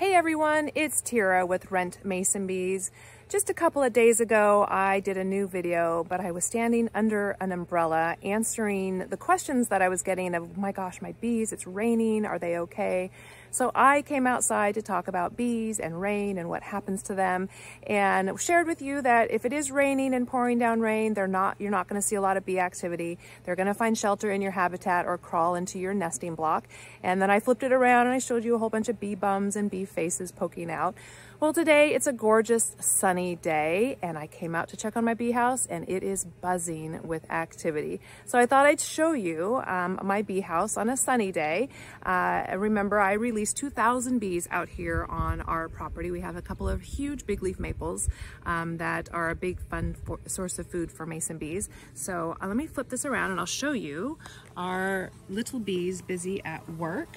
Hey everyone, it's Tira with Rent Mason Bees. Just a couple of days ago, I did a new video, but I was standing under an umbrella answering the questions that I was getting of, my gosh, my bees, it's raining, are they okay? So I came outside to talk about bees and rain and what happens to them and shared with you that if it is raining and pouring down rain, they're not, you're not gonna see a lot of bee activity. They're gonna find shelter in your habitat or crawl into your nesting block. And then I flipped it around and I showed you a whole bunch of bee bums and bee faces poking out. Well, today it's a gorgeous sunny day and I came out to check on my bee house and it is buzzing with activity. So I thought I'd show you um, my bee house on a sunny day. Uh, remember, I released 2,000 bees out here on our property. We have a couple of huge big leaf maples um, that are a big fun source of food for mason bees. So uh, let me flip this around and I'll show you our little bees busy at work.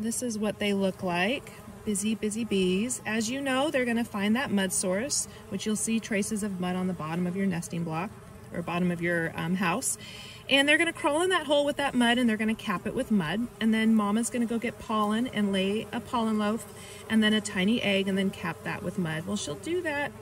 This is what they look like busy, busy bees. As you know, they're gonna find that mud source, which you'll see traces of mud on the bottom of your nesting block or bottom of your um, house. And they're gonna crawl in that hole with that mud and they're gonna cap it with mud. And then mama's gonna go get pollen and lay a pollen loaf and then a tiny egg and then cap that with mud. Well, she'll do that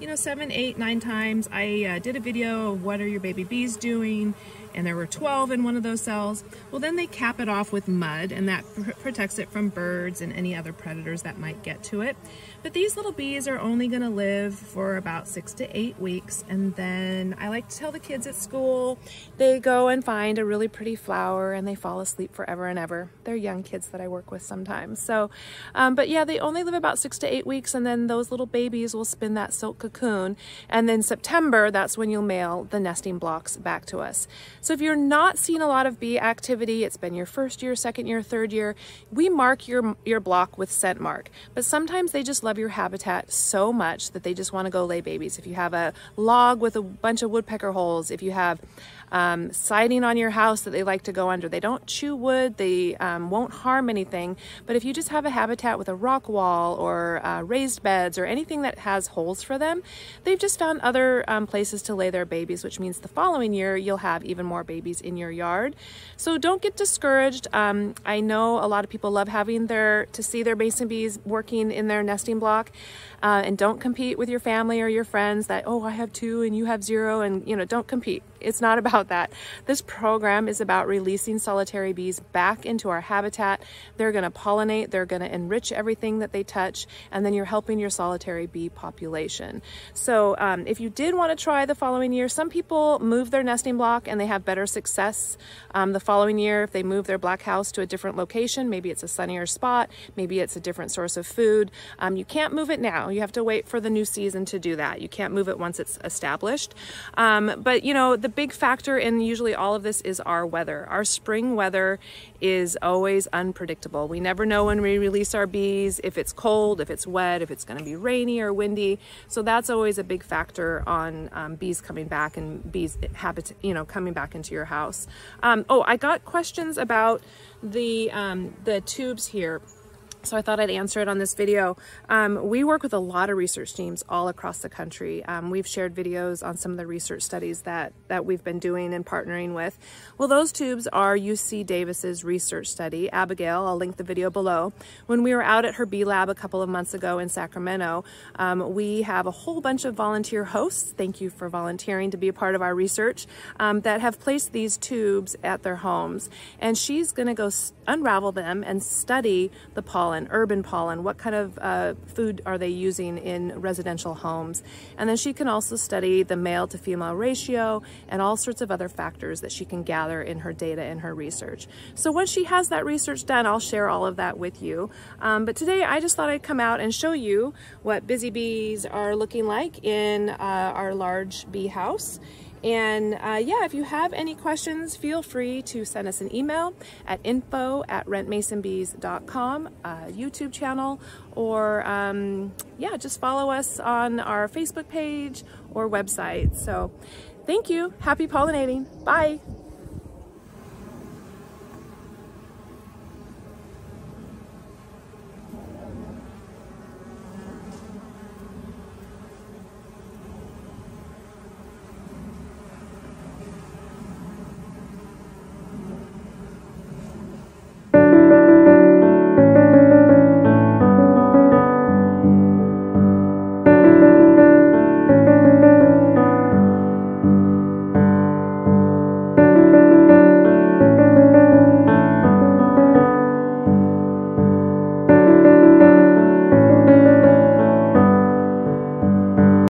you know, seven, eight, nine times. I uh, did a video of what are your baby bees doing and there were 12 in one of those cells. Well, then they cap it off with mud and that pr protects it from birds and any other predators that might get to it. But these little bees are only gonna live for about six to eight weeks. And then I like to tell the kids at school, they go and find a really pretty flower and they fall asleep forever and ever. They're young kids that I work with sometimes. So, um, but yeah, they only live about six to eight weeks and then those little babies will spin that silk cocoon. And then September, that's when you'll mail the nesting blocks back to us. So if you're not seeing a lot of bee activity, it's been your first year, second year, third year, we mark your, your block with scent mark. But sometimes they just love your habitat so much that they just want to go lay babies. If you have a log with a bunch of woodpecker holes, if you have um, siding on your house that they like to go under. They don't chew wood, they um, won't harm anything, but if you just have a habitat with a rock wall or uh, raised beds or anything that has holes for them, they've just found other um, places to lay their babies, which means the following year you'll have even more babies in your yard. So don't get discouraged. Um, I know a lot of people love having their, to see their mason bees working in their nesting block uh, and don't compete with your family or your friends that, oh, I have two and you have zero and, you know, don't compete. It's not about that. This program is about releasing solitary bees back into our habitat. They're gonna pollinate, they're gonna enrich everything that they touch, and then you're helping your solitary bee population. So um, if you did wanna try the following year, some people move their nesting block and they have better success um, the following year if they move their black house to a different location. Maybe it's a sunnier spot, maybe it's a different source of food. Um, you can't move it now. You have to wait for the new season to do that. You can't move it once it's established. Um, but you know, the big factor in usually all of this is our weather. Our spring weather is always unpredictable. We never know when we release our bees, if it's cold, if it's wet, if it's gonna be rainy or windy. So that's always a big factor on um, bees coming back and bees habit, you know, coming back into your house. Um, oh, I got questions about the, um, the tubes here so I thought I'd answer it on this video. Um, we work with a lot of research teams all across the country. Um, we've shared videos on some of the research studies that, that we've been doing and partnering with. Well, those tubes are UC Davis's research study. Abigail, I'll link the video below. When we were out at her bee lab a couple of months ago in Sacramento, um, we have a whole bunch of volunteer hosts, thank you for volunteering to be a part of our research, um, that have placed these tubes at their homes. And she's gonna go unravel them and study the pollen pollen, urban pollen, what kind of uh, food are they using in residential homes. And then she can also study the male to female ratio and all sorts of other factors that she can gather in her data in her research. So once she has that research done, I'll share all of that with you. Um, but today I just thought I'd come out and show you what busy bees are looking like in uh, our large bee house. And uh, yeah, if you have any questions, feel free to send us an email at info at rentmasonbees.com, uh, YouTube channel, or um, yeah, just follow us on our Facebook page or website. So thank you. Happy pollinating. Bye.